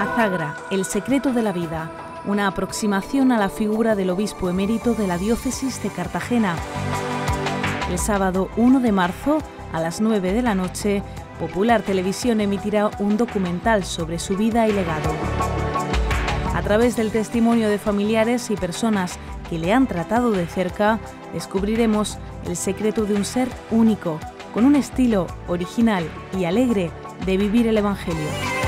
Azagra, El secreto de la vida, una aproximación a la figura del obispo emérito de la diócesis de Cartagena. El sábado 1 de marzo, a las 9 de la noche, Popular Televisión emitirá un documental sobre su vida y legado. A través del testimonio de familiares y personas que le han tratado de cerca, descubriremos el secreto de un ser único, con un estilo original y alegre de vivir el Evangelio.